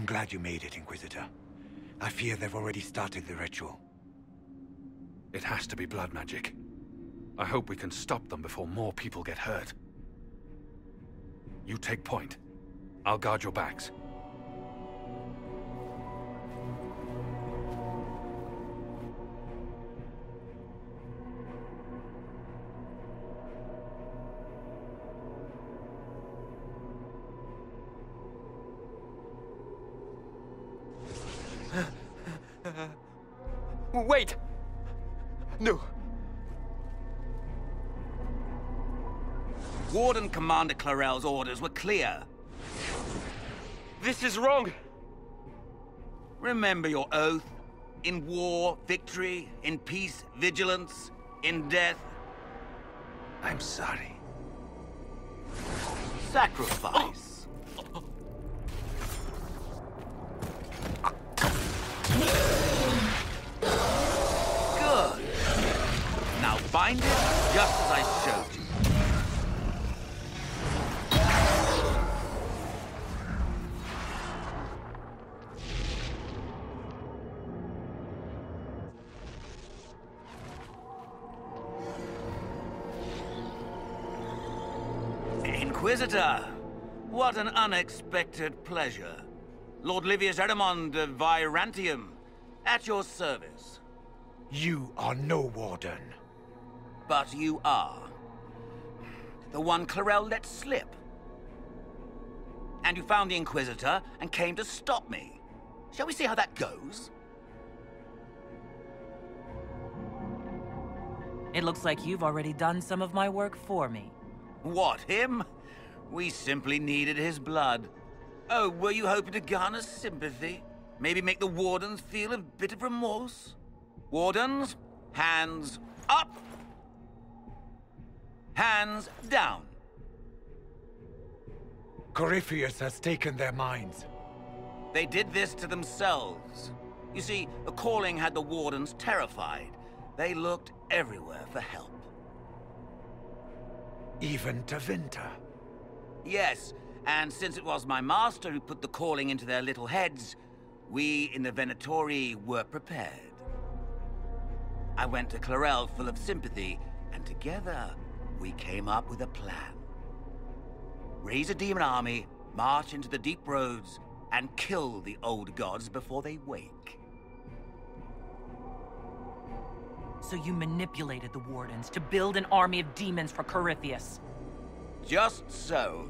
I'm glad you made it, Inquisitor. I fear they've already started the ritual. It has to be blood magic. I hope we can stop them before more people get hurt. You take point. I'll guard your backs. Commander Clarel's orders were clear. This is wrong! Remember your oath. In war, victory. In peace, vigilance. In death, I'm sorry. sacrifice. Good. Inquisitor, what an unexpected pleasure. Lord Livius Erimond of Vyrantium, at your service. You are no warden. But you are. The one Clarel let slip. And you found the Inquisitor and came to stop me. Shall we see how that goes? It looks like you've already done some of my work for me. What, him? We simply needed his blood. Oh, were you hoping to garner sympathy? Maybe make the Wardens feel a bit of remorse? Wardens, hands up! Hands down. Corypheus has taken their minds. They did this to themselves. You see, the calling had the Wardens terrified. They looked everywhere for help. Even to Vinter. Yes, and since it was my master who put the calling into their little heads, we in the Venatori were prepared. I went to Clarel full of sympathy, and together we came up with a plan. Raise a demon army, march into the deep roads, and kill the old gods before they wake. So you manipulated the Wardens to build an army of demons for Corypheus. Just so.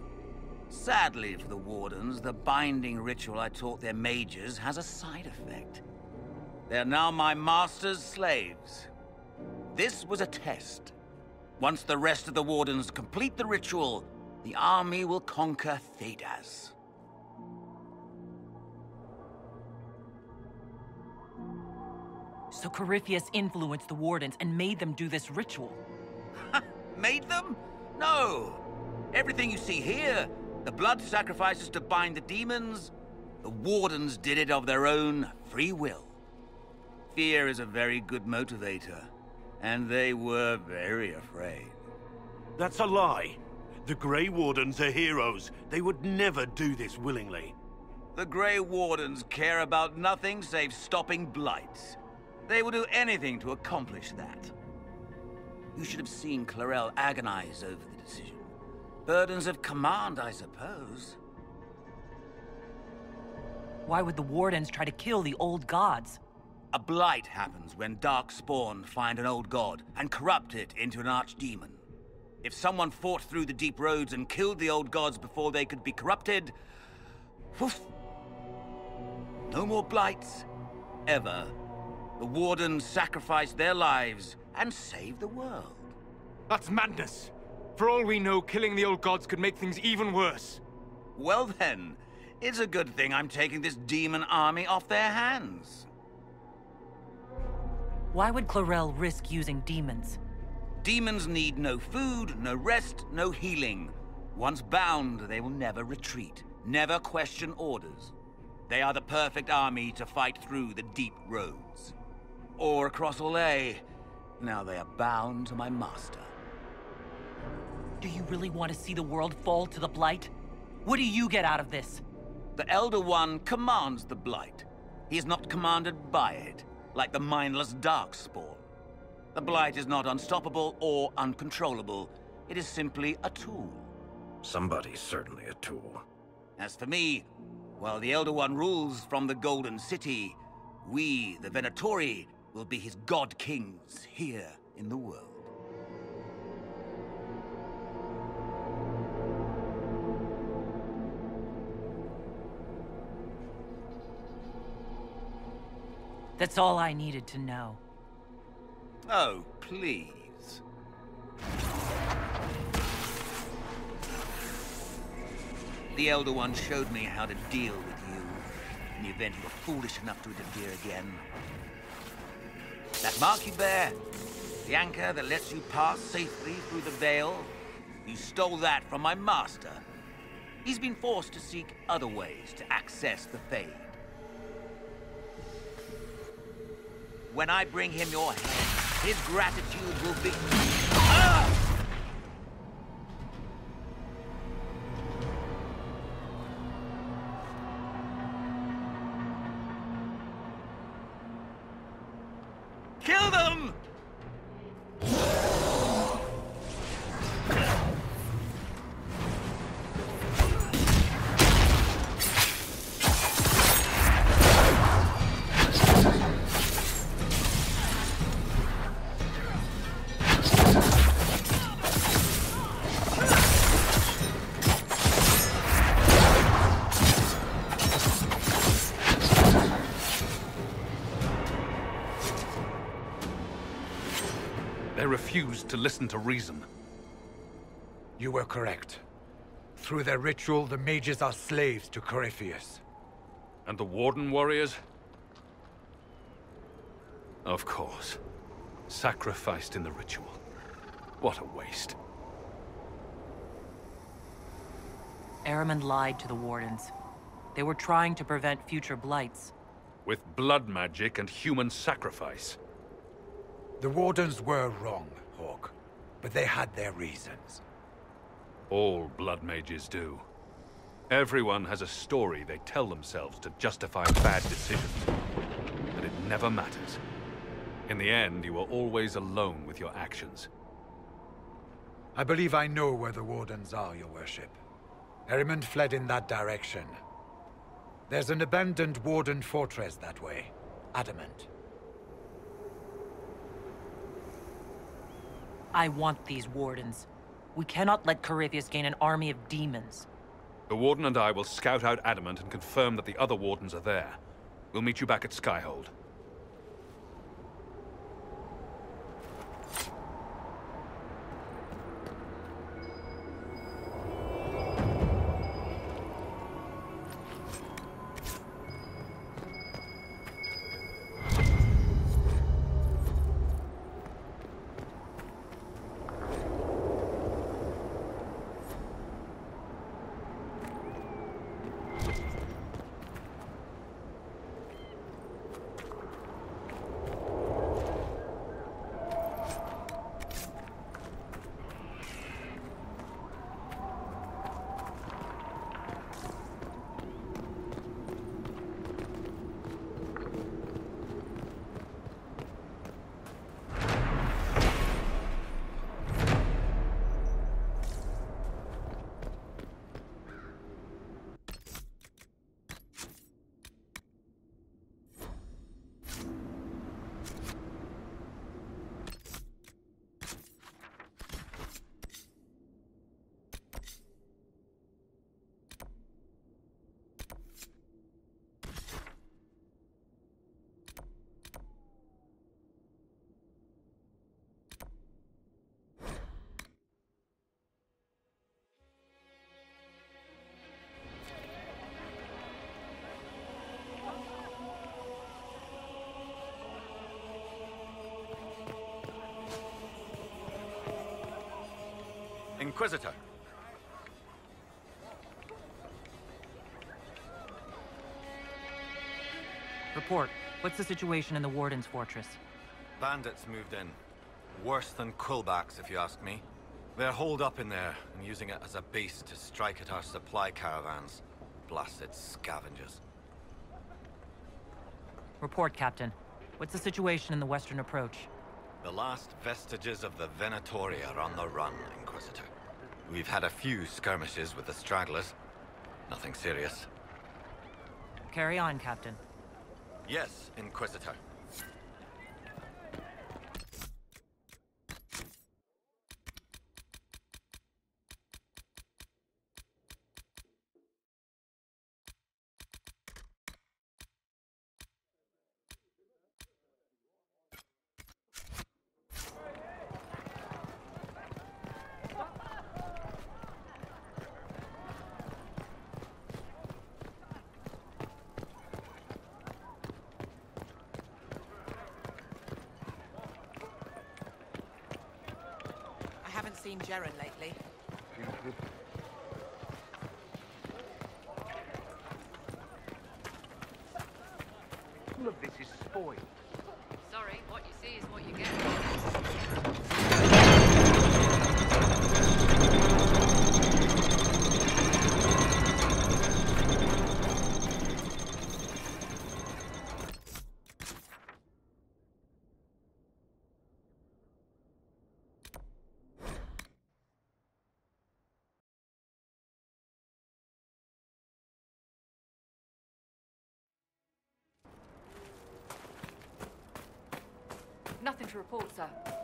Sadly for the Wardens, the binding ritual I taught their mages has a side effect. They're now my master's slaves. This was a test. Once the rest of the Wardens complete the ritual, the army will conquer Thedas. So Corypheus influenced the Wardens and made them do this ritual. Made them? No. Everything you see here, the blood sacrifices to bind the demons, the Wardens did it of their own free will. Fear is a very good motivator, and they were very afraid. That's a lie. The Grey Wardens are heroes. They would never do this willingly. The Grey Wardens care about nothing save stopping blights. They will do anything to accomplish that. You should have seen Clarel agonize over the decision. Burdens of command, I suppose. Why would the Wardens try to kill the old gods? A blight happens when dark spawn find an old god and corrupt it into an archdemon. If someone fought through the deep roads and killed the old gods before they could be corrupted, woof, no more blights, ever. The Wardens sacrificed their lives and saved the world. That's madness! For all we know, killing the old gods could make things even worse. Well then, it's a good thing I'm taking this demon army off their hands. Why would Clarel risk using demons? Demons need no food, no rest, no healing. Once bound, they will never retreat, never question orders. They are the perfect army to fight through the deep roads. Or across Orlais. Now they are bound to my master. Do you really want to see the world fall to the Blight? What do you get out of this? The Elder One commands the Blight. He is not commanded by it, like the mindless Darkspawn. The Blight is not unstoppable or uncontrollable. It is simply a tool. Somebody's certainly a tool. As for me, while the Elder One rules from the Golden City, we, the Venatori, will be his God Kings here in the world. That's all I needed to know. Oh, please. The Elder One showed me how to deal with you, in the event you were foolish enough to interfere again. That mark you bear, the anchor that lets you pass safely through the veil, you stole that from my master. He's been forced to seek other ways to access the Fade. When I bring him your head, his gratitude will be... Ah! They refused to listen to reason. You were correct. Through their ritual, the mages are slaves to Corypheus. And the Warden warriors? Of course. Sacrificed in the ritual. What a waste. Erimond lied to the Wardens. They were trying to prevent future blights. With blood magic and human sacrifice. The Wardens were wrong, Hawke. But they had their reasons. All blood mages do. Everyone has a story they tell themselves to justify bad decisions. But it never matters. In the end, you are always alone with your actions. I believe I know where the Wardens are, your worship. Erimond fled in that direction. There's an abandoned Warden fortress that way. Adamant. I want these Wardens. We cannot let Corypheus gain an army of demons. The Warden and I will scout out Adamant and confirm that the other Wardens are there. We'll meet you back at Skyhold. Inquisitor. Report. What's the situation in the Warden's Fortress? Bandits moved in. Worse than Quillbacks, if you ask me. They're holed up in there, and using it as a base to strike at our supply caravans. Blasted scavengers. Report, Captain. What's the situation in the Western Approach? The last vestiges of the Venatori are on the run, Inquisitor. We've had a few skirmishes with the stragglers. Nothing serious. Carry on, Captain. Yes, Inquisitor. report, sir.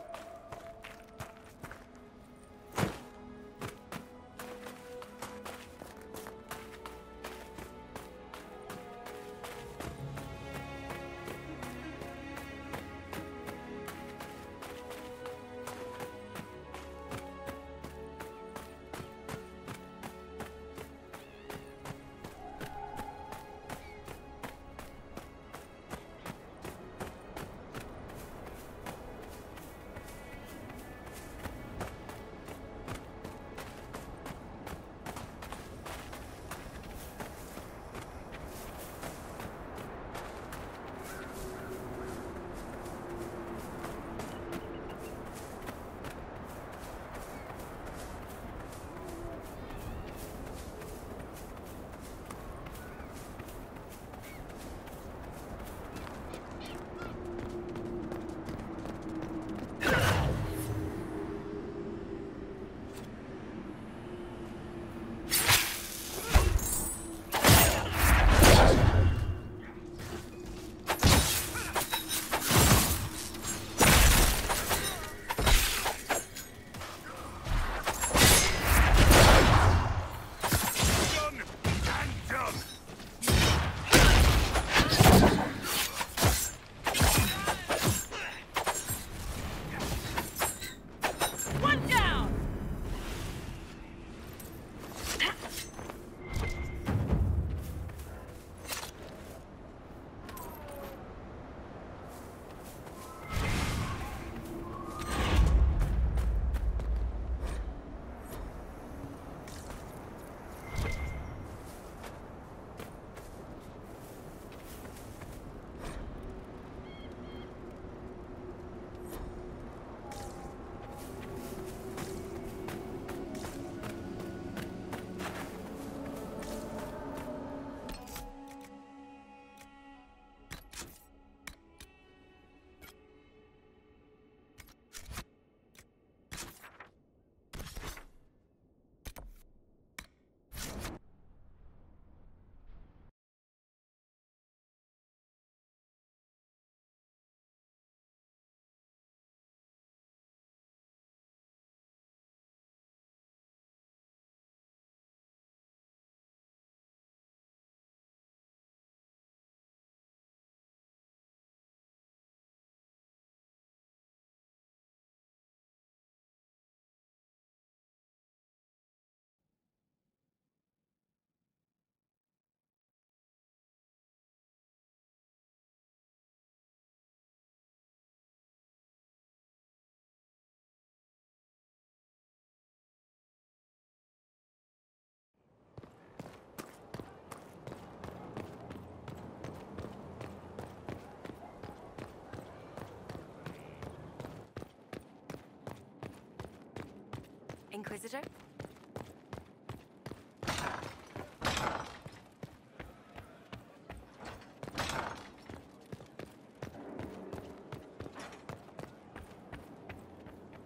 Inquisitor?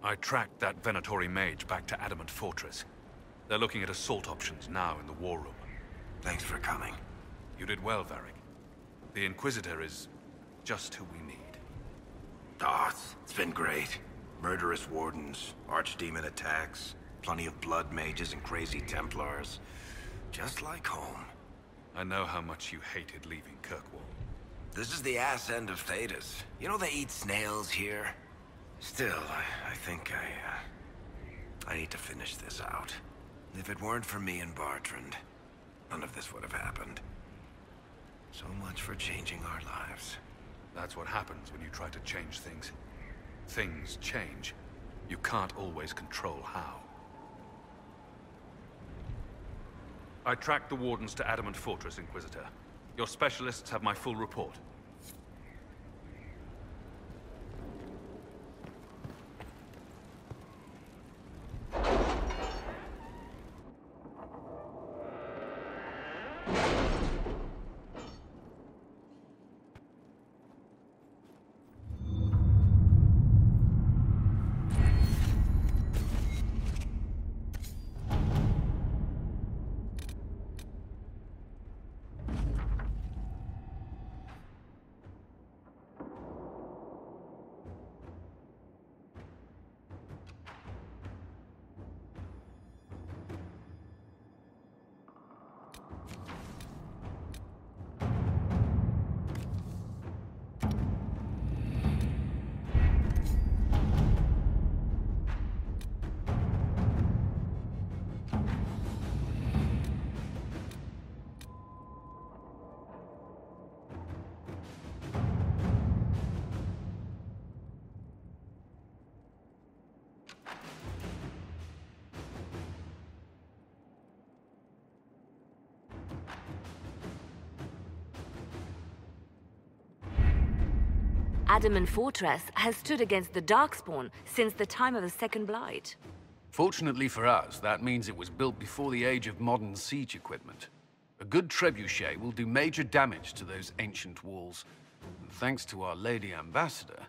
I tracked that Venatori mage back to Adamant Fortress. They're looking at assault options now in the war room. Thanks for coming. You did well, Varric. The Inquisitor is just who we need. Doth, it's been great. Murderous wardens, archdemon attacks, plenty of blood mages and crazy Templars. Just like home. I know how much you hated leaving Kirkwall. This is the ass end of Thedas. You know they eat snails here? Still, I, I think I, uh, I need to finish this out. If it weren't for me and Bartrand, none of this would have happened. So much for changing our lives. That's what happens when you try to change things. Things change. You can't always control how. I tracked the Wardens to Adamant Fortress, Inquisitor. Your specialists have my full report. Adamant Fortress has stood against the Darkspawn since the time of the Second Blight. Fortunately for us, that means it was built before the age of modern siege equipment. A good trebuchet will do major damage to those ancient walls. And thanks to our Lady Ambassador...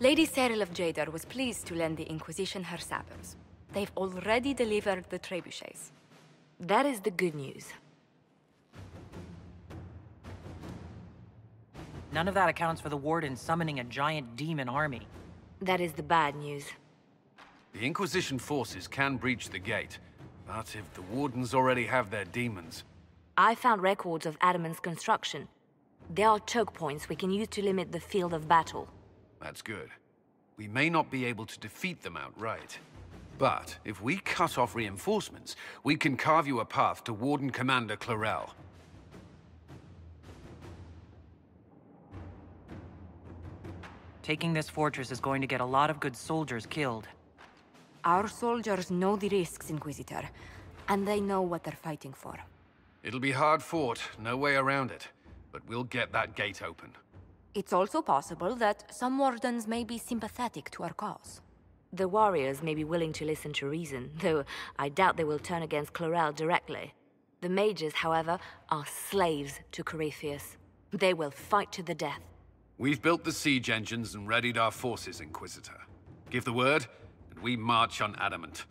Lady Seryl of Jader was pleased to lend the Inquisition her sabers. They've already delivered the trebuchets. That is the good news. None of that accounts for the Warden summoning a giant demon army. That is the bad news. The Inquisition forces can breach the gate, but if the Wardens already have their demons... I found records of Adamant's construction. There are choke points we can use to limit the field of battle. That's good. We may not be able to defeat them outright. But if we cut off reinforcements, we can carve you a path to Warden Commander Clarel. Taking this fortress is going to get a lot of good soldiers killed. Our soldiers know the risks, Inquisitor, and they know what they're fighting for. It'll be hard fought, no way around it, but we'll get that gate open. It's also possible that some Wardens may be sympathetic to our cause. The warriors may be willing to listen to reason, though I doubt they will turn against Clarel directly. The mages, however, are slaves to Corypheus. They will fight to the death. We've built the siege engines and readied our forces, Inquisitor. Give the word, and we march on Adamant.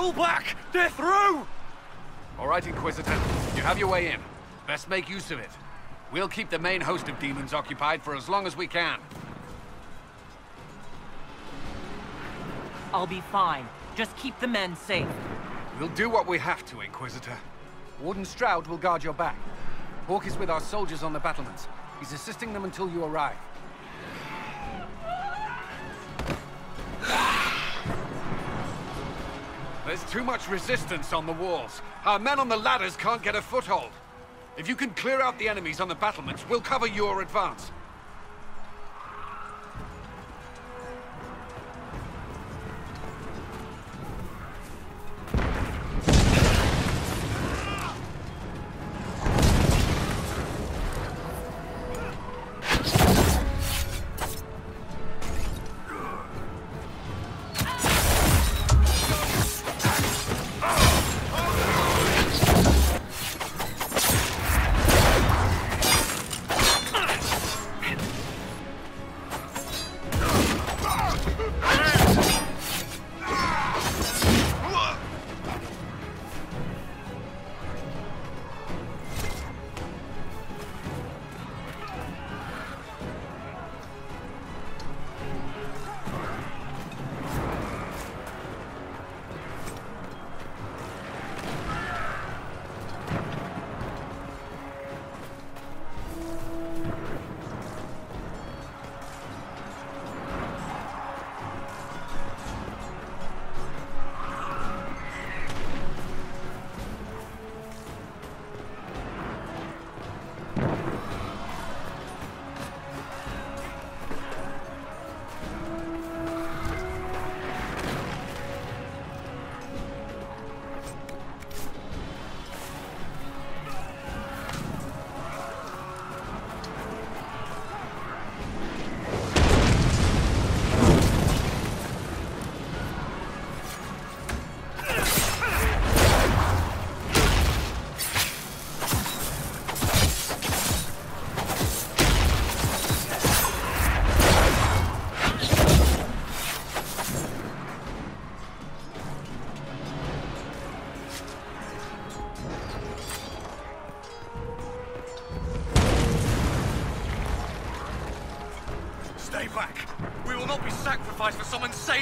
Pull back! They're through! All right, Inquisitor. You have your way in. Best make use of it. We'll keep the main host of demons occupied for as long as we can. I'll be fine. Just keep the men safe. We'll do what we have to, Inquisitor. Warden Stroud will guard your back. Hawke is with our soldiers on the battlements. He's assisting them until you arrive. There's too much resistance on the walls. Our men on the ladders can't get a foothold. If you can clear out the enemies on the battlements, we'll cover your advance.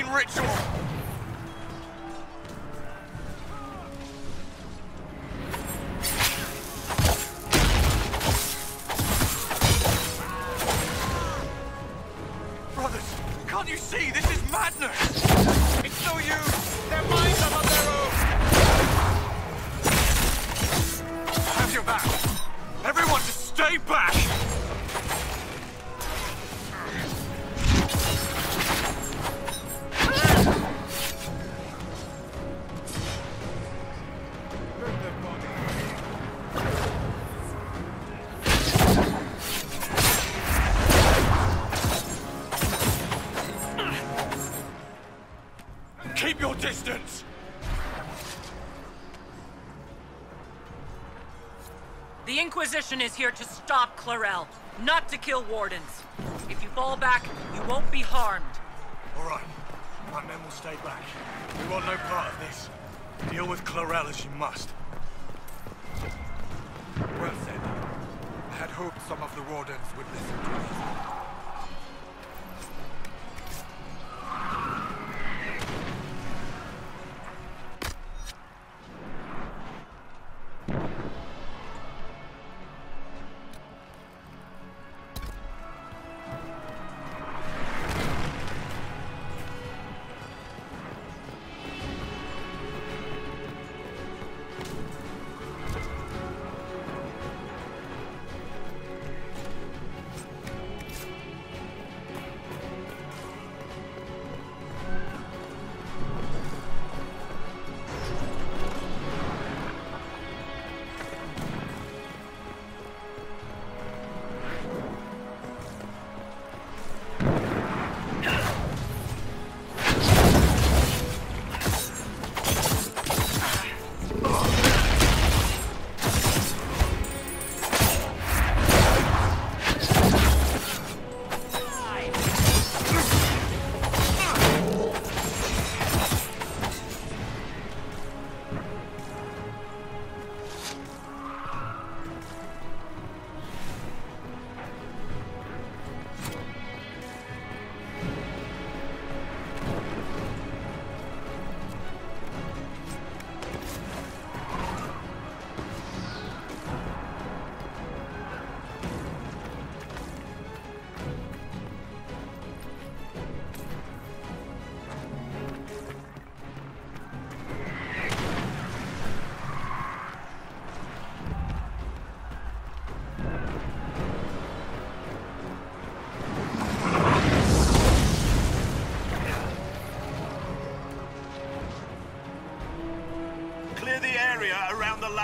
For ritual! Inquisition is here to stop Clarel, not to kill wardens. If you fall back, you won't be harmed. All right. My men will stay back. We want no part of this. Deal with Clarel as you must. Well said. I had hoped some of the wardens would listen to us.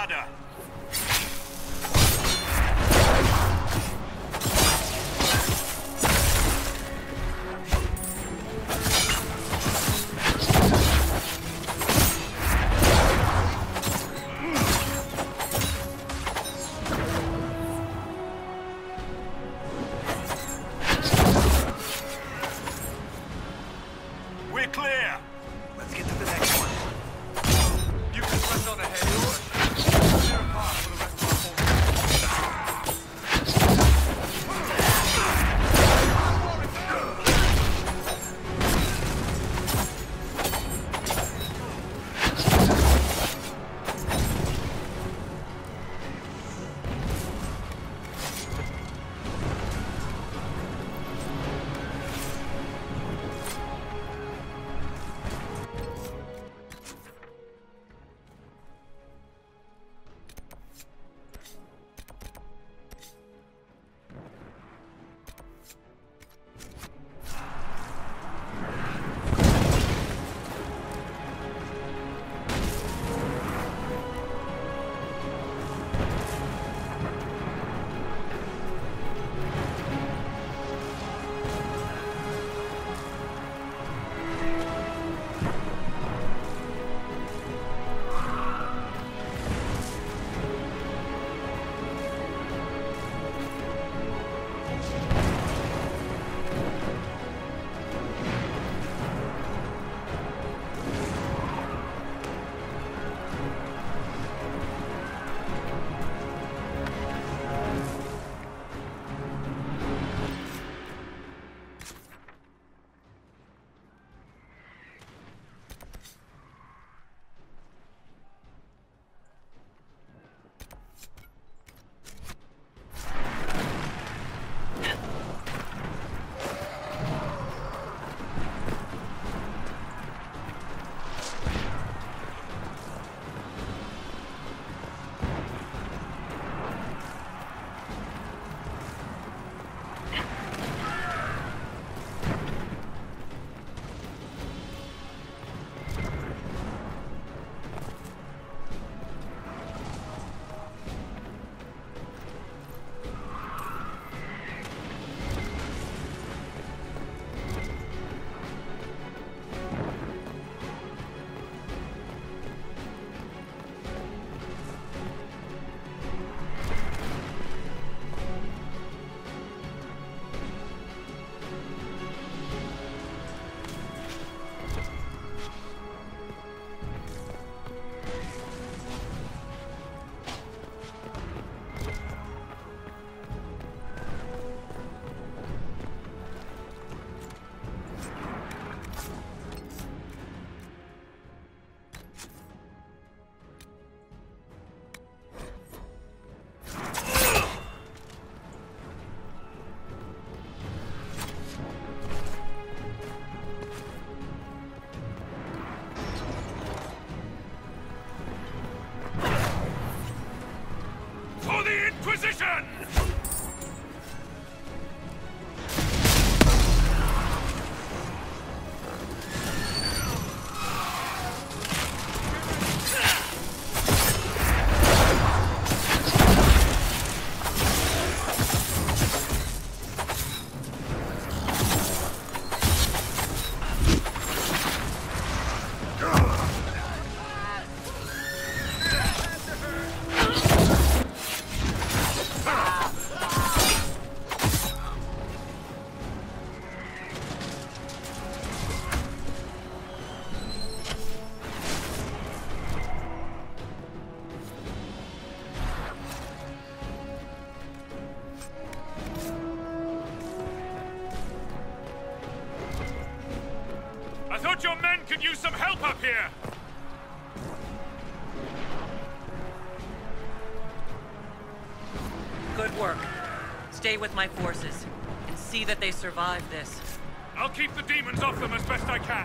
Nada. survive this. I'll keep the demons off them as best I can.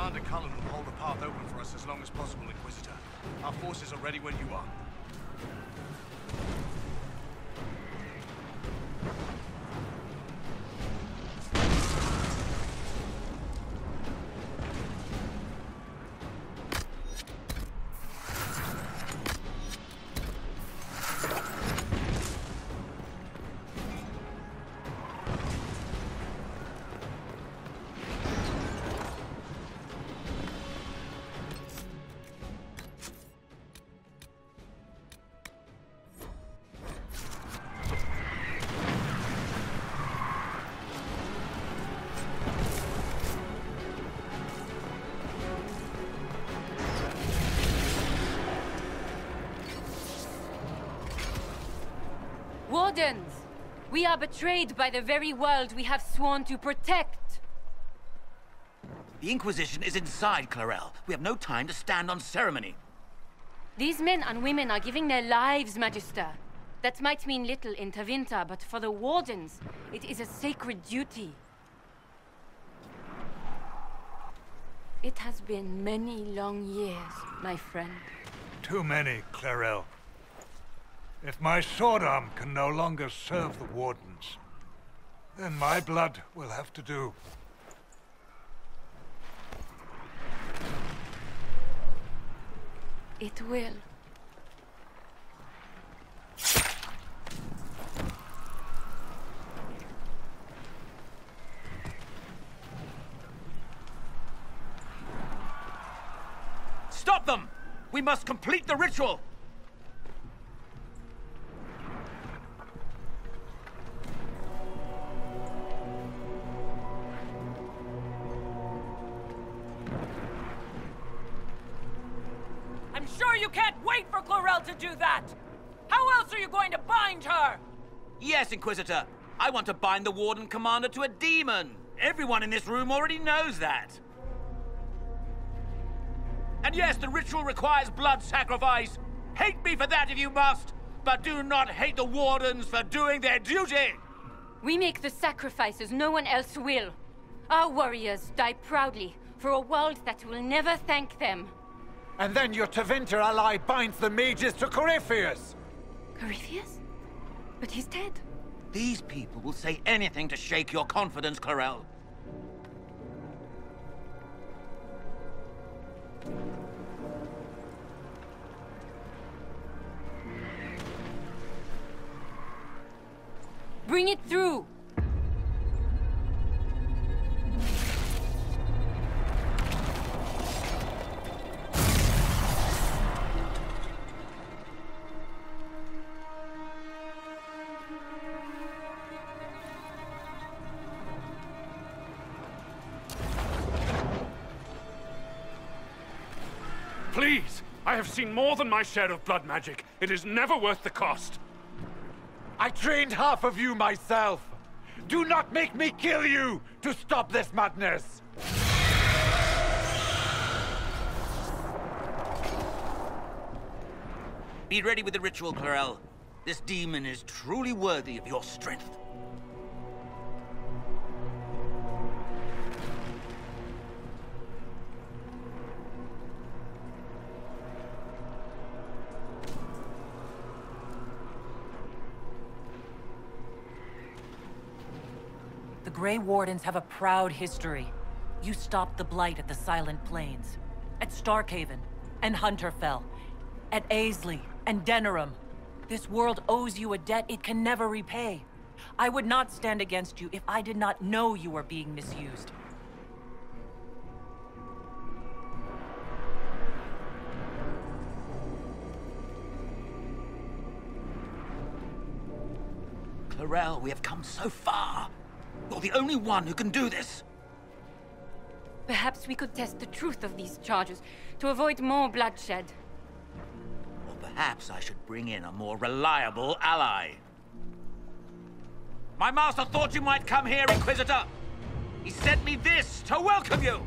Commander Cullen will hold the path open for us as long as possible, Inquisitor. Our forces are ready when you are. Wardens! We are betrayed by the very world we have sworn to protect. The Inquisition is inside Clarel. We have no time to stand on ceremony. These men and women are giving their lives, Magister. That might mean little in Tevinter, but for the Wardens, it is a sacred duty. It has been many long years, my friend. Too many, Clarel. If my sword arm can no longer serve the Wardens, then my blood will have to do. It will. Stop them! We must complete the ritual! Yes, Inquisitor. I want to bind the Warden Commander to a demon. Everyone in this room already knows that. And yes, the ritual requires blood sacrifice. Hate me for that if you must, but do not hate the Wardens for doing their duty! We make the sacrifices no one else will. Our warriors die proudly for a world that will never thank them. And then your Tevinter ally binds the mages to Corypheus! Corypheus? But he's dead. These people will say anything to shake your confidence, Clarel. Bring it through! Seen more than my share of blood magic. It is never worth the cost. I trained half of you myself! Do not make me kill you to stop this madness! Be ready with the ritual, Clarel. This demon is truly worthy of your strength. Grey Wardens have a proud history. You stopped the Blight at the Silent Plains, at Starkhaven, and Hunterfell, at Ayesleigh, and Denerim. This world owes you a debt it can never repay. I would not stand against you if I did not know you were being misused. Clarel, we have come so far. You're the only one who can do this. Perhaps we could test the truth of these charges to avoid more bloodshed. Or perhaps I should bring in a more reliable ally. My master thought you might come here, Inquisitor. He sent me this to welcome you.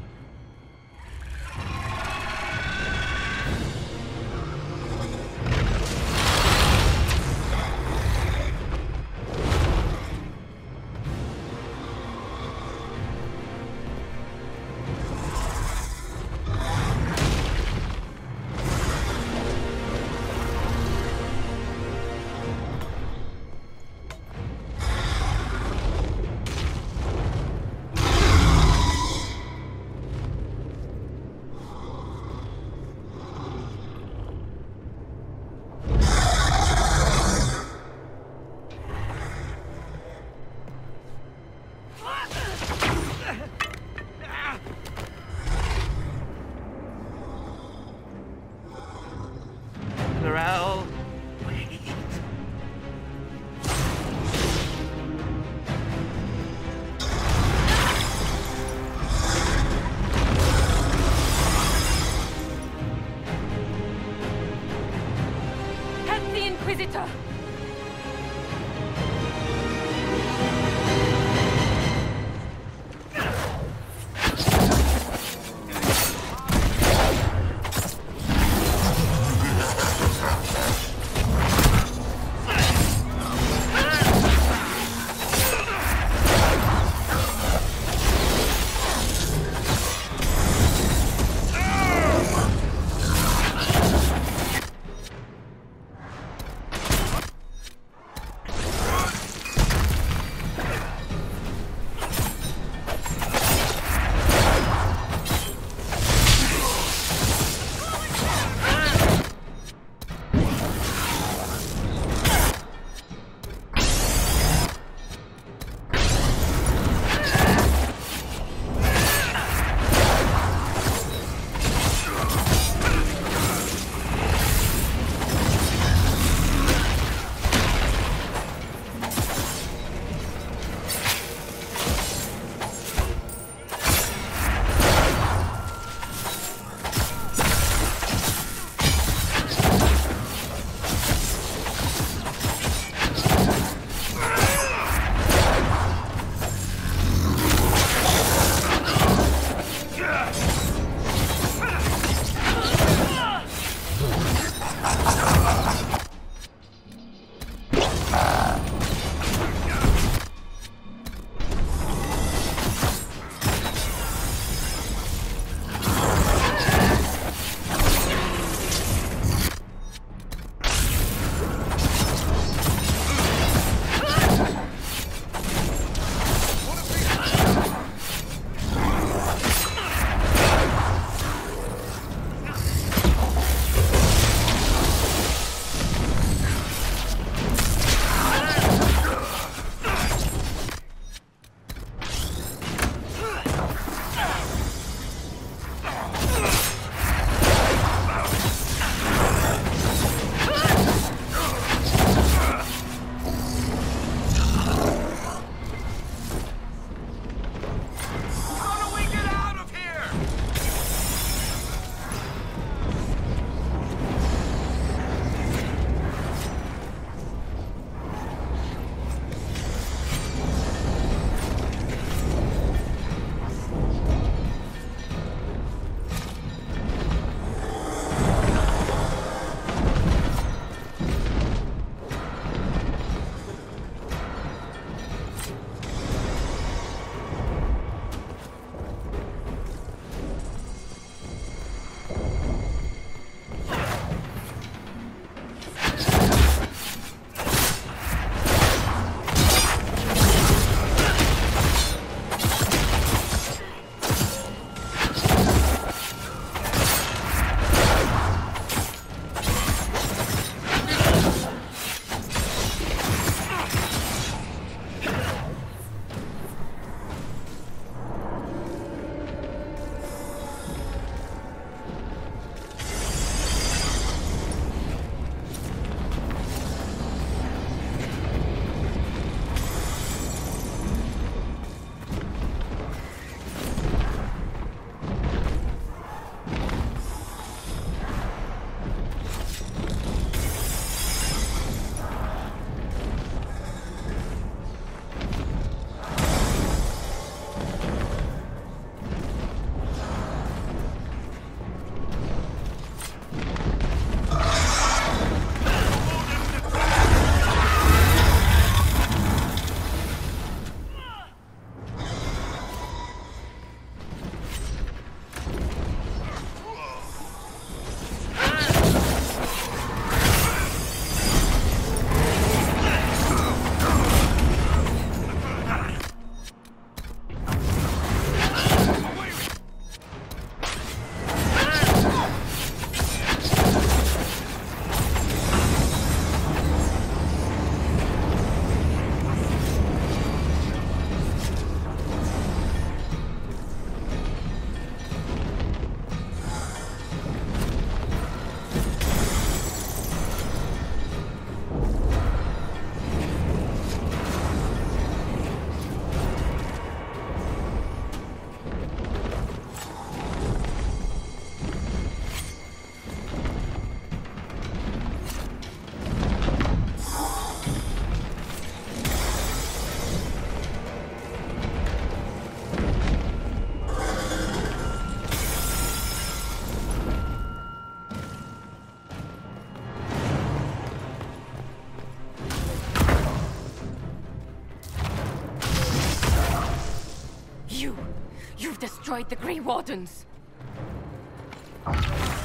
Destroyed the Grey Wardens.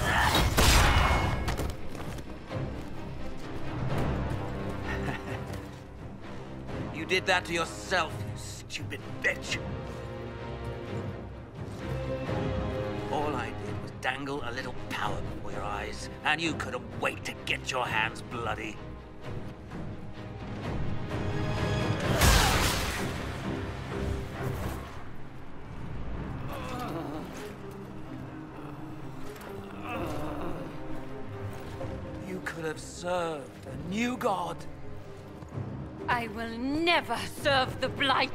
You did that to yourself, you stupid bitch. All I did was dangle a little power before your eyes, and you couldn't wait to get your hands bloody. God. I will never serve the Blight.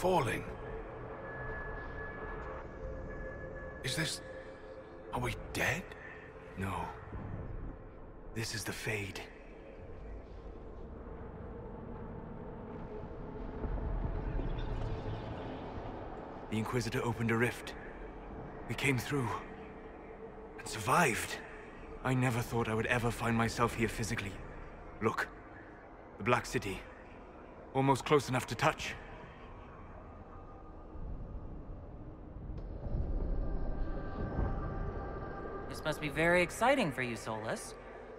Falling. Is this... Are we dead? No. This is the Fade. The Inquisitor opened a rift. We came through. And survived. I never thought I would ever find myself here physically. Look. The Black City. Almost close enough to touch. This must be very exciting for you, Solas.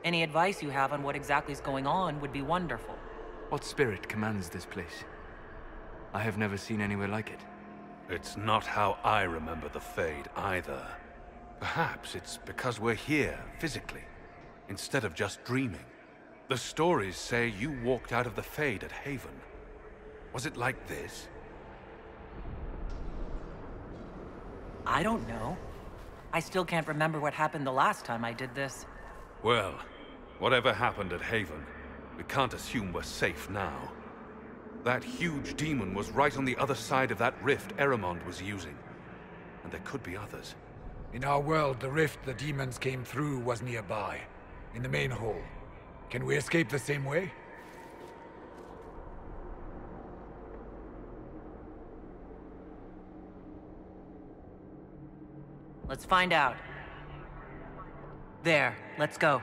Any advice you have on what exactly is going on would be wonderful. What spirit commands this place? I have never seen anywhere like it. It's not how I remember the Fade either. Perhaps it's because we're here, physically, instead of just dreaming. The stories say you walked out of the Fade at Haven. Was it like this? I don't know. I still can't remember what happened the last time I did this. Well, whatever happened at Haven, we can't assume we're safe now. That huge demon was right on the other side of that rift Erimond was using. And there could be others. In our world, the rift the demons came through was nearby, in the main hall. Can we escape the same way? Let's find out. There, let's go.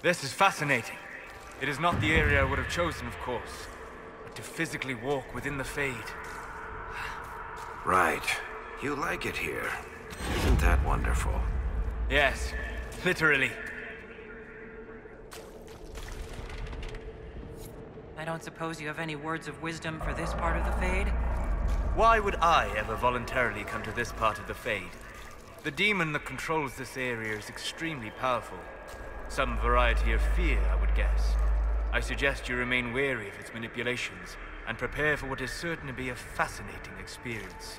This is fascinating. It is not the area I would have chosen, of course. But to physically walk within the Fade. Right. You like it here. Isn't that wonderful? Yes, literally. I don't suppose you have any words of wisdom for this part of the Fade? Why would I ever voluntarily come to this part of the Fade? The demon that controls this area is extremely powerful. Some variety of fear, I would guess. I suggest you remain wary of its manipulations, and prepare for what is certain to be a fascinating experience.